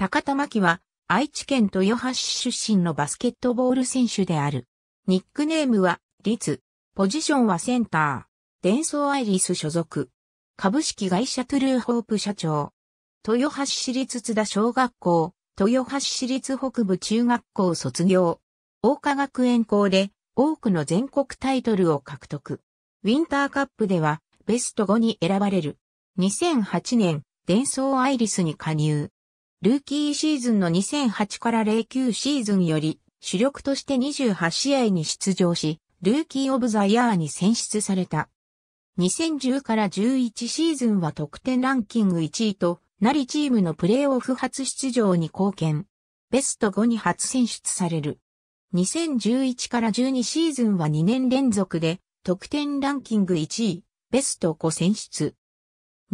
高田真希は愛知県豊橋市出身のバスケットボール選手である。ニックネームは、リツ。ポジションはセンター。デンソーアイリス所属。株式会社トゥルーホープ社長。豊橋市立津田小学校、豊橋市立北部中学校卒業。大華学園校で多くの全国タイトルを獲得。ウィンターカップではベスト5に選ばれる。2008年、デンソーアイリスに加入。ルーキーシーズンの2008から09シーズンより主力として28試合に出場し、ルーキーオブザイヤーに選出された。2010から11シーズンは得点ランキング1位となりチームのプレーオフ初出場に貢献。ベスト5に初選出される。2011から12シーズンは2年連続で得点ランキング1位、ベスト5選出。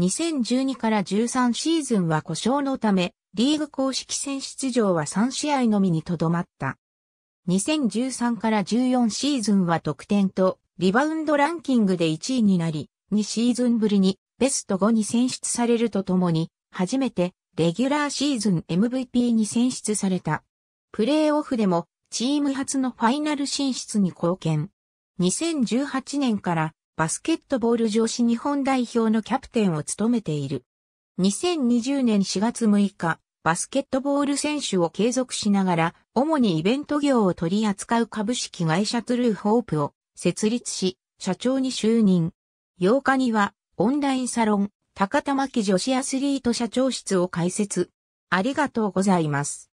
2012から13シーズンは故障のため、リーグ公式戦出場は3試合のみにとどまった。2013から14シーズンは得点とリバウンドランキングで1位になり、2シーズンぶりにベスト5に選出されるとともに、初めてレギュラーシーズン MVP に選出された。プレーオフでもチーム初のファイナル進出に貢献。2018年からバスケットボール女子日本代表のキャプテンを務めている。2020年4月6日、バスケットボール選手を継続しながら、主にイベント業を取り扱う株式会社トゥルーホープを設立し、社長に就任。8日には、オンラインサロン、高田巻女子アスリート社長室を開設。ありがとうございます。